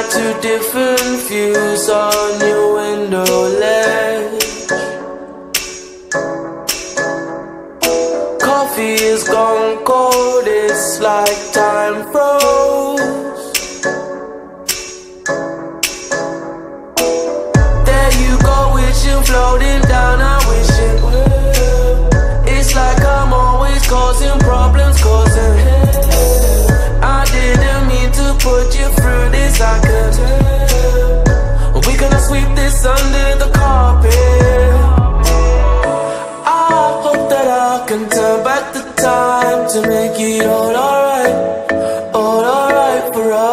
at two different views on your window ledge. Coffee is gone cold, it's like time froze. This under the carpet. I hope that I can turn back the time to make it all alright, all alright for us.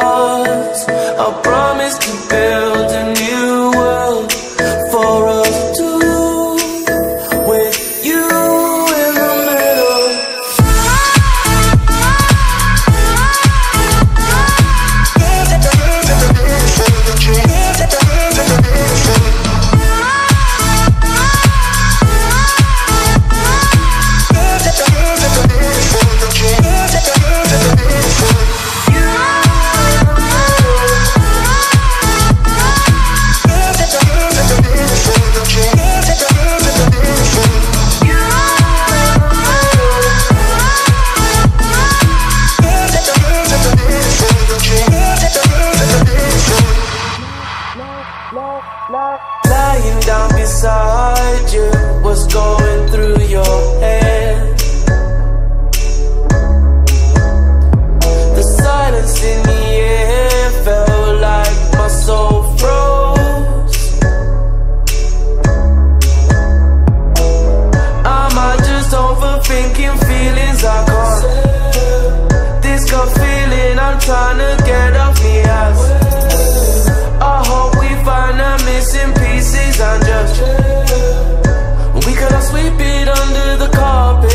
To get off me ass. I hope we find the missing pieces and just we could have sweep it under the carpet.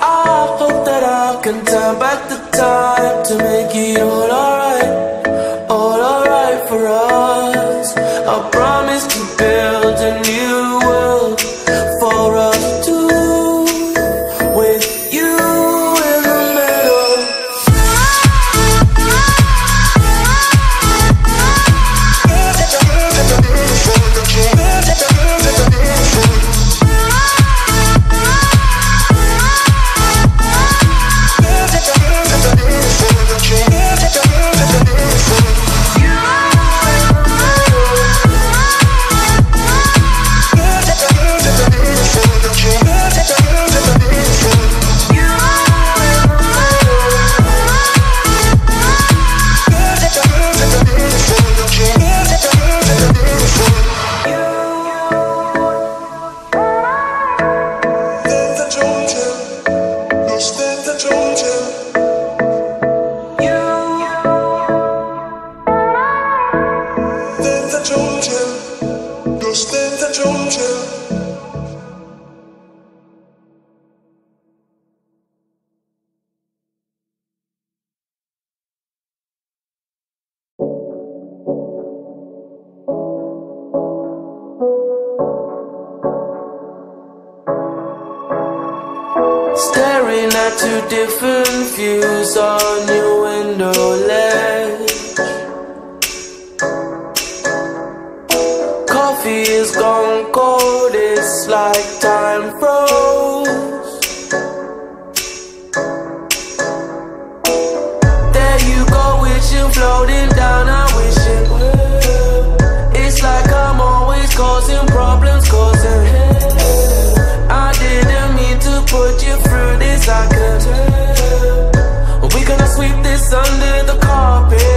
I hope that I can turn back the time to make it all alright, all alright for us. I promise to build a new Two different views on your window ledge. Coffee is gone cold, it's like time froze. There you go, wishing, floating down, I wish it will. It's like I'm always causing problems, causing I didn't mean to put you I could tell. We gonna sweep this under the carpet.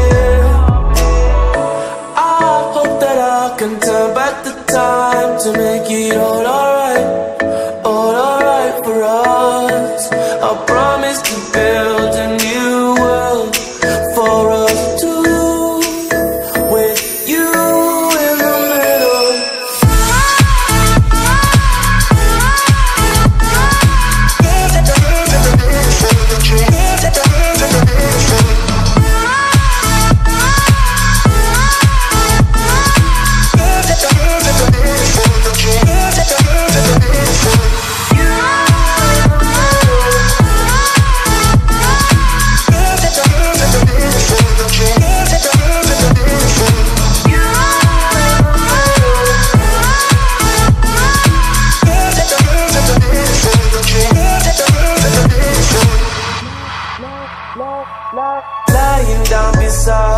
You